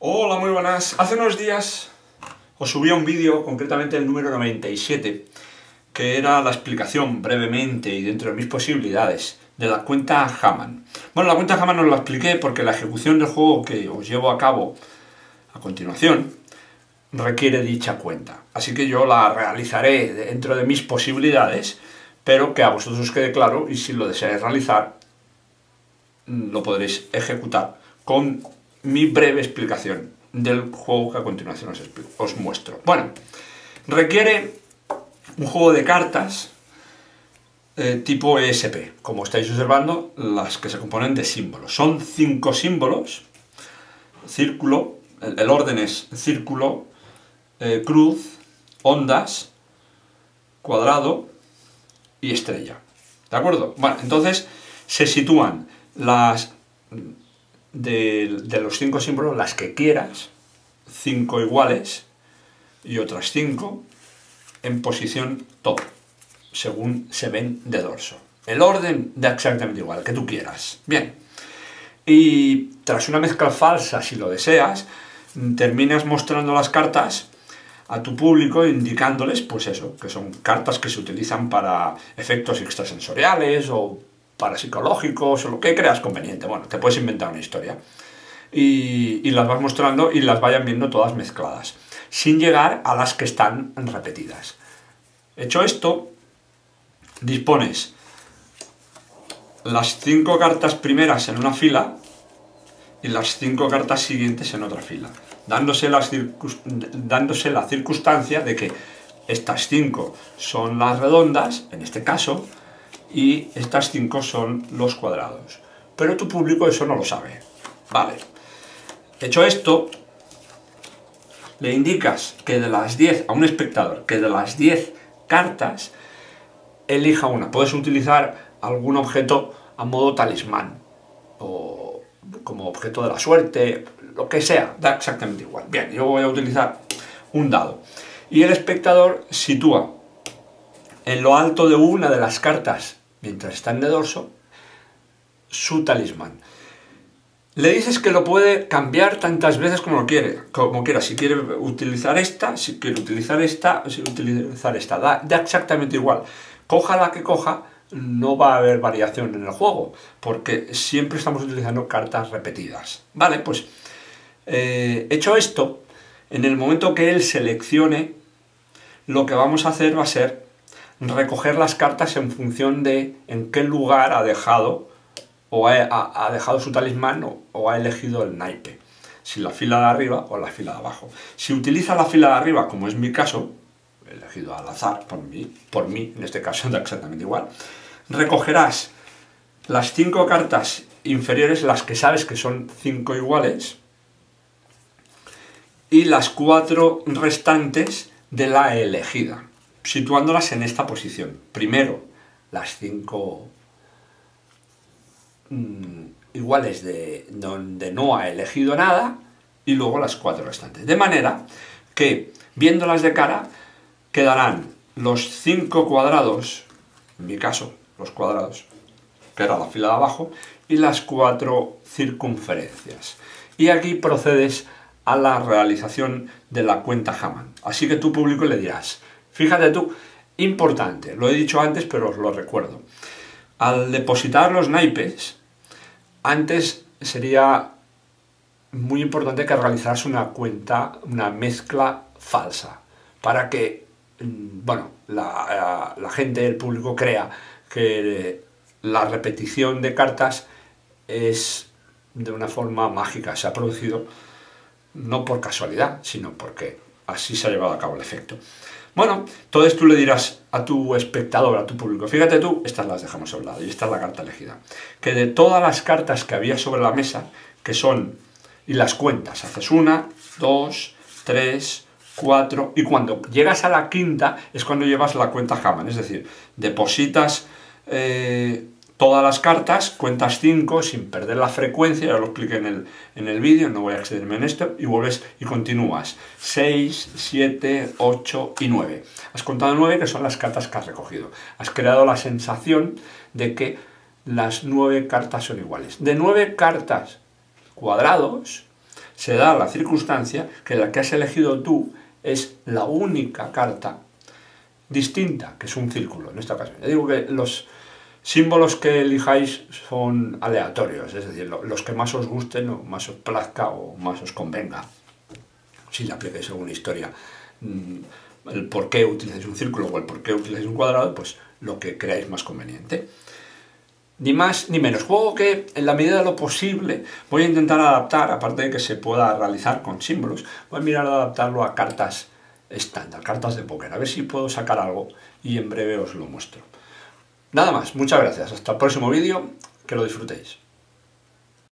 Hola, muy buenas. Hace unos días os subí un vídeo, concretamente el número 97, que era la explicación brevemente y dentro de mis posibilidades de la cuenta Haman. Bueno, la cuenta Haman os la expliqué porque la ejecución del juego que os llevo a cabo a continuación requiere dicha cuenta. Así que yo la realizaré dentro de mis posibilidades, pero que a vosotros os quede claro y si lo deseáis realizar, lo podréis ejecutar con mi breve explicación del juego que a continuación os, muestro. Bueno, requiere un juego de cartas eh, tipo ESP, como estáis observando, las que se componen de símbolos. Son cinco símbolos, círculo, el, orden es círculo, eh, cruz, ondas, cuadrado y estrella. ¿De acuerdo? Bueno, entonces se sitúan las de, de, los cinco símbolos, las que quieras, cinco iguales y otras cinco en posición top según se ven de dorso. El orden da exactamente igual, que tú quieras. Bien. Y tras una mezcla falsa, si lo deseas, terminas mostrando las cartas a tu público indicándoles, pues eso, que son cartas que se utilizan para efectos extrasensoriales o para psicológicos o lo que creas conveniente. Bueno, te puedes inventar una historia. Y, las vas mostrando y las vayan viendo todas mezcladas, sin llegar a las que están repetidas. Hecho esto, dispones las cinco cartas primeras en una fila y las cinco cartas siguientes en otra fila, dándose, dándose la circunstancia de que estas cinco son las redondas, en este caso, y estas cinco son los cuadrados. Pero tu público eso no lo sabe. Vale. Hecho esto, le indicas que de las 10 a un espectador, que de las 10 cartas, elija una. Puedes utilizar algún objeto a modo talismán o como objeto de la suerte, lo que sea, da exactamente igual. Bien, yo voy a utilizar un dado. Y el espectador sitúa en lo alto de una de las cartas, mientras está en de dorso, su talismán. Le dices que lo puede cambiar tantas veces como lo quiere, como quiera. Si quiere utilizar esta, si quiere utilizar esta, si quiere utilizar esta. da exactamente igual coja la que coja, no va a haber variación en el juego, porque siempre estamos utilizando cartas repetidas. Vale, pues eh, hecho esto, en el momento que él seleccione, lo que vamos a hacer va a ser recoger las cartas en función de en qué lugar ha dejado o ha, dejado su talismán o, ha elegido el naipe. Si la fila de arriba o la fila de abajo. Si utiliza la fila de arriba, como es mi caso, elegido al azar por mí, por mí, en este caso da exactamente igual, recogerás las cinco cartas inferiores, las que sabes que son cinco iguales, y las cuatro restantes de la elegida, situándolas en esta posición. Primero, las cinco mm, iguales de donde no ha elegido nada, y luego las cuatro restantes. De manera que, viéndolas de cara, quedarán los cinco cuadrados, en mi caso, los cuadrados, que era la fila de abajo, y las cuatro circunferencias. Y aquí procedes a la realización de la cuenta Haman. Así que tu público le dirás, fíjate tú, importante, lo he dicho antes pero os lo recuerdo, al depositar los naipes, antes sería muy importante que realizaras una cuenta, una mezcla falsa, para que Mm, bueno, la, gente, el público crea que la repetición de cartas es de una forma mágica, se ha producido no por casualidad, sino porque así se ha llevado a cabo el efecto. Bueno, entonces tú le dirás a tu espectador, a tu público, fíjate tú, estas las dejamos a un lado y esta es la carta elegida, que de todas las cartas que había sobre la mesa, que son, y las cuentas, haces una, dos, tres, 4 y cuando llegas a la quinta es cuando llevas la cuenta Haman, es decir, depositas eh, todas las cartas, cuentas 5 sin perder la frecuencia, ya lo expliqué en el, en el vídeo, no voy a excederme en esto, y vuelves y continúas. 6, 7, 8 y 9. Has contado 9 que son las cartas que has recogido. Has creado la sensación de que las 9 cartas son iguales. De 9 cartas cuadrados, se da la circunstancia que la que has elegido tú es la única carta distinta, que es un círculo en esta ocasión. Yo digo que los símbolos que elijáis son aleatorios, es decir, los que más os gusten o más os plazca o más os convenga. Si le aplicáis alguna historia, mm, el por qué utilizáis un círculo o el por qué utilizáis un cuadrado, pues lo que creáis más conveniente. Ni más ni menos. Juego que en la medida de lo posible voy a intentar adaptar, aparte de que se pueda realizar con símbolos, voy a mirar a adaptarlo a cartas estándar, cartas de póker, a ver si puedo sacar algo y en breve os lo muestro. Nada más, muchas gracias, hasta el próximo vídeo, que lo disfrutéis.